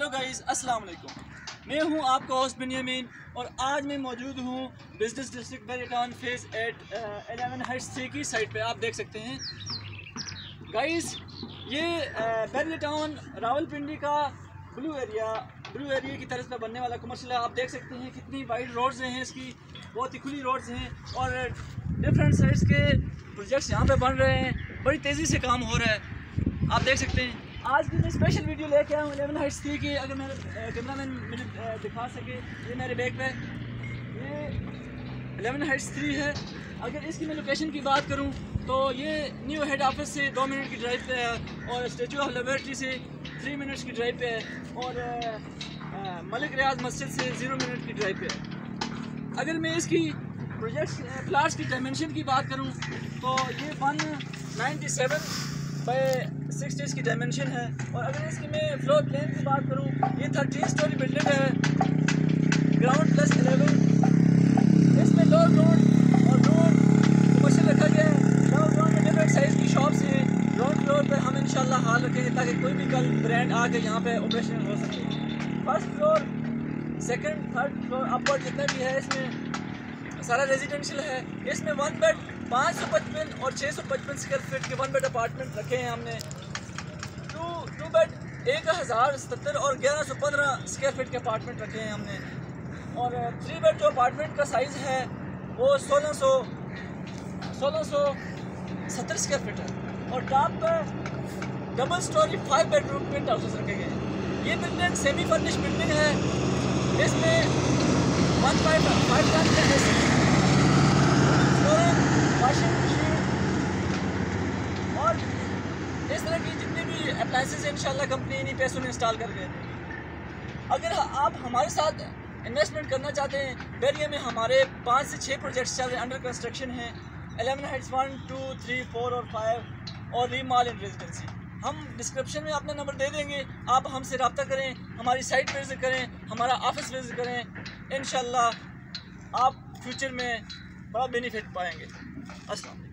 Hello guys अस्सलाम वालेकुम मैं हूँ आपका होस्ट बिनियामीन और आज मैं मौजूद हूँ बिज़नेस डिस्ट्रिक्ट बेरीटाउन फ़ेज़ एट एलेवन हर्ट सी की साइड पे। आप देख सकते हैं। गाइस ये बेरीटाउन रावलपिंडी का ब्लू एरिया ब्लू एरिया की तरफ़ पर बनने वाला कमर्शियल आप देख सकते हैं कितनी वाइड रोड्स हैं इसकी, बहुत ही खुली रोड्स हैं और डिफरेंट साइड्स के प्रोजेक्ट्स यहाँ पे बन रहे हैं। बड़ी तेज़ी से काम हो रहा है। आप देख सकते हैं। आज की मैं स्पेशल वीडियो लेके आया हूँ एलेवन हाइट्स थ्री की अगर मेरे कैमरा मैन मुझे दिखा सके, ये मेरे बैग पे। ये एलेवन हाइट्स थ्री है। अगर इसकी मैं लोकेशन की बात करूँ तो ये न्यू हेड ऑफ़िस से दो मिनट की ड्राइव पे है और स्टेचू ऑफ़ लिबर्टी से थ्री मिनट्स की ड्राइव पे है और मलिक रियाज मस्जिद से ज़ीरो मिनट की ड्राइव पे है। अगर मैं इसकी प्रोजेक्ट प्लाट्स की डायमेंशन की बात करूँ तो ये one ninety seven by six की डायमेंशन है। और अगर इसकी मैं फ्लोर प्लेन की बात करूँ, ये थर्टीन स्टोरी बिल्डिंग है। ग्राउंड प्लस एलेवन इसमें लोअर ग्राउंड और ग्राउंड कमर्शियल रखा गया है। लोअर ग्राउंड में डिफरेंट साइज़ की शॉप्स हैं। ग्राउंड फ्लोर पर हम इंशाल्लाह हाल रखेंगे ताकि कोई भी कल ब्रांड आके यहाँ पर ऑपरेशन हो सके। First floor second third floor upward जितना भी है इसमें, सारा रेजिडेंशियल है। इसमें वन बेड पाँच सौ पचपन और छः सौ पचपन स्क्वायर फीट के वन बेड अपार्टमेंट रखे हैं हमने। टू टू बेड एक हज़ार सत्तर और ग्यारह सौ पंद्रह स्क्वायर फीट के अपार्टमेंट रखे हैं हमने। और थ्री बेड जो अपार्टमेंट का साइज़ है, वो सोलह सौ सोलह सौ सत्तर स्क्वायर फीट है। और टॉप पर double story five bedroom penthouses रखे गए हैं। ये बिल्डिंग सेमी फर्निश बिल्डिंग है। इसमें one five five ton appliances इंशाल्लाह कंपनी इन्हीं पैसों में इंस्टॉल कर गए। अगर आप हमारे साथ इन्वेस्टमेंट करना चाहते हैं बैरिया में हमारे पाँच से छः प्रोजेक्ट्स चल रहे हैं अंडर कंस्ट्रक्शन हैं eleven heights one two three four और फाइव और री मॉल इन रेजिडेंसी हम डिस्क्रिप्शन में अपना नंबर दे देंगे, आप हमसे रबता करें, हमारी साइट विज़िट करें, हमारा ऑफ़िस विज़िट करें इन आप फ्यूचर में बड़ा बेनिफिट पाएँगे। अस्सलाम